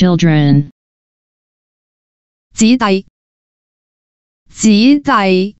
children, 子弟，子弟，